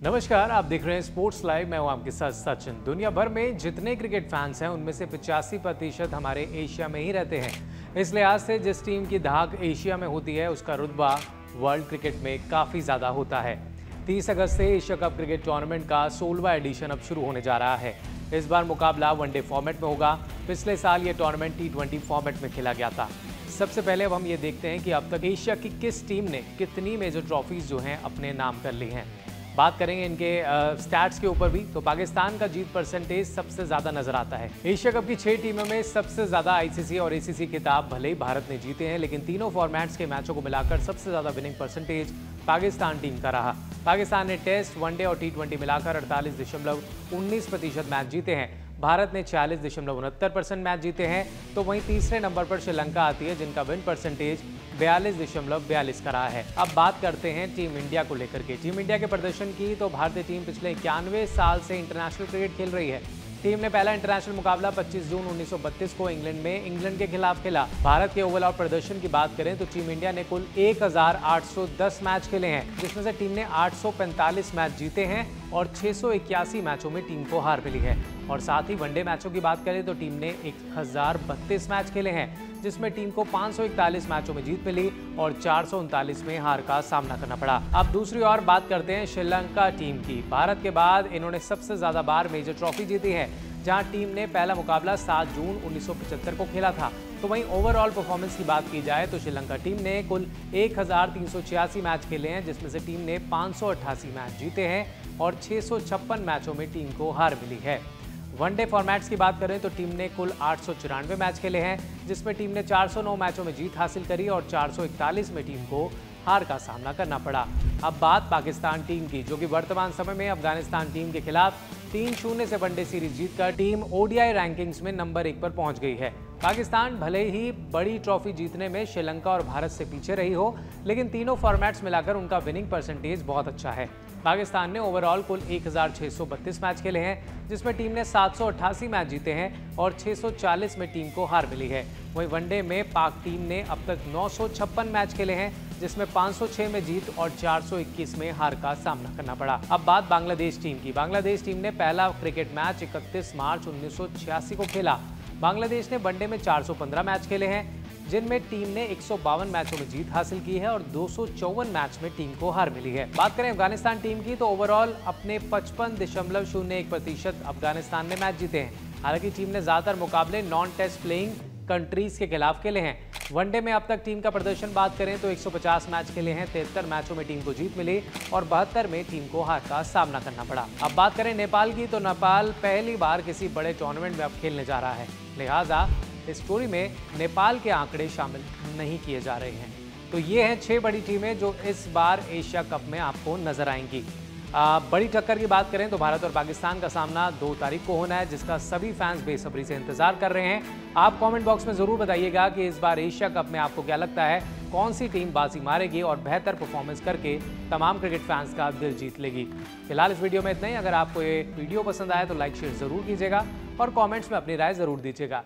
नमस्कार, आप देख रहे हैं स्पोर्ट्स लाइव मैं हूँ आपके साथ सचिन। दुनिया भर में जितने क्रिकेट फैंस हैं, उनमें से पिचासी प्रतिशत हमारे एशिया में ही रहते हैं। इस लिहाज से जिस टीम की धाक एशिया में होती है, उसका रुतबा वर्ल्ड क्रिकेट में काफ़ी ज़्यादा होता है। 30 अगस्त से एशिया कप क्रिकेट टूर्नामेंट का सोलवा एडिशन अब शुरू होने जा रहा है। इस बार मुकाबला वनडे फॉर्मेट में होगा। पिछले साल ये टूर्नामेंट टी फॉर्मेट में खेला गया था। सबसे पहले अब हम ये देखते हैं कि अब तक एशिया की किस टीम ने कितनी मेजर ट्रॉफीज जो हैं, अपने नाम कर ली हैं। बात करेंगे इनके स्टैट्स के ऊपर भी। तो पाकिस्तान का जीत परसेंटेज सबसे ज़्यादा नज़र आता है। एशिया कप की छह टीमों में सबसे ज़्यादा आईसीसी और एसीसी खिताब भले ही भारत ने जीते हैं, लेकिन तीनों फॉर्मेट्स के मैचों को मिलाकर सबसे ज़्यादा विनिंग परसेंटेज पाकिस्तान टीम का रहा। पाकिस्तान ने टेस्ट वनडे और टी मिलाकर अड़तालीस दशमलव उन्नीस प्रतिशत मैच जीते हैं। भारत ने छियालीस दशमलव उनहत्तर परसेंट मैच जीते हैं तो वहीं तीसरे नंबर पर श्रीलंका आती है, जिनका विन परसेंटेज बयालीस दशमलव बयालीस का रहा है। अब बात करते हैं टीम इंडिया को लेकर के। टीम इंडिया के प्रदर्शन की तो भारतीय टीम पिछले इक्यानवे साल से इंटरनेशनल क्रिकेट खेल रही है। टीम ने पहला इंटरनेशनल मुकाबला 25 जून 1932 को इंग्लैंड में इंग्लैंड के खिलाफ खेला। भारत के ओवरऑल प्रदर्शन की बात करें तो टीम इंडिया ने कुल 1810 मैच खेले हैं, जिसमें से टीम ने 845 मैच जीते हैं और छह सौ इक्यासी मैचों में टीम को हार मिली है। और साथ ही वनडे मैचों की बात करें तो टीम ने एक हज़ार बत्तीस मैच खेले हैं, जिसमें टीम को 541 मैचों में जीत मिली और चार सौ उनतालीस में हार का सामना करना पड़ा। अब दूसरी ओर बात करते हैं श्रीलंका टीम की। भारत के बाद इन्होंने सबसे ज़्यादा बार मेजर ट्रॉफी जीती है, जहाँ टीम ने पहला मुकाबला 7 जून 1975 को खेला था। तो वहीं ओवरऑल परफॉर्मेंस की बात की जाए तो श्रीलंका टीम ने कुल एक हज़ार तीन सौ छियासी मैच खेले हैं, जिसमें से टीम ने पाँच मैच जीते हैं और छह सौ छप्पन मैचों में टीम को हार मिली है। वनडे फॉर्मेट्स की बात करें तो टीम ने कुल आठ सौ चौरानवे मैच खेले हैं, जिसमें टीम ने 409 मैचों में जीत हासिल करी और 441 में टीम को हार का सामना करना पड़ा। अब बात पाकिस्तान टीम की, जो कि वर्तमान समय में अफ़गानिस्तान टीम के खिलाफ तीन शून्य से वनडे सीरीज़ जीतकर टीम ओडीआई रैंकिंग्स में नंबर एक पर पहुँच गई है। पाकिस्तान भले ही बड़ी ट्रॉफी जीतने में श्रीलंका और भारत से पीछे रही हो, लेकिन तीनों फॉर्मेट्स मिलाकर उनका विनिंग परसेंटेज बहुत अच्छा है। पाकिस्तान ने ओवरऑल कुल एक हज़ार छह सौ बत्तीस मैच खेले हैं, जिसमें टीम ने सात सौ अठासी मैच जीते हैं और 640 में टीम को हार मिली है। वहीं वनडे में पाक टीम ने अब तक नौ सौ छप्पन मैच खेले हैं, जिसमें 506 में जीत और 421 में हार का सामना करना पड़ा। अब बात बांग्लादेश टीम की। बांग्लादेश टीम ने पहला क्रिकेट मैच 31 मार्च उन्नीस सौ छियासी को खेला। बांग्लादेश ने वनडे में 415 मैच खेले हैं, जिनमें टीम ने एक सौ बावन मैचों में जीत हासिल की है और दो सौ चौवन मैच में टीम को हार मिली है। बात करें अफ़गानिस्तान टीम की तो ओवरऑल अपने पचपन दशमलव शून्य एक प्रतिशत अफ़गानिस्तान ने मैच जीते हैं। हालाँकि टीम ने ज़्यादातर मुकाबले नॉन टेस्ट प्लेइंग कंट्रीज़ के खिलाफ खेले हैं। वनडे में अब तक टीम का प्रदर्शन बात करें तो 150 मैच खेले हैं, तिहत्तर मैचों में टीम को जीत मिली और बहत्तर में टीम को हार का सामना करना पड़ा। अब बात करें नेपाल की तो नेपाल पहली बार किसी बड़े टूर्नामेंट में अब खेलने जा रहा है। लिहाजा इस स्टोरी में नेपाल के आंकड़े शामिल नहीं किए जा रहे हैं। तो ये हैं छह बड़ी टीमें जो इस बार एशिया कप में आपको नज़र आएँगी। बड़ी टक्कर की बात करें तो भारत और पाकिस्तान का सामना दो तारीख को होना है, जिसका सभी फैंस बेसब्री से इंतज़ार कर रहे हैं। आप कमेंट बॉक्स में ज़रूर बताइएगा कि इस बार एशिया कप में आपको क्या लगता है, कौन सी टीम बाजी मारेगी और बेहतर परफॉर्मेंस करके तमाम क्रिकेट फैंस का दिल जीत लेगी। फ़िलहाल इस वीडियो में इतना ही। अगर आपको ये वीडियो पसंद आए तो लाइक शेयर ज़रूर कीजिएगा और कॉमेंट्स में अपनी राय ज़रूर दीजिएगा।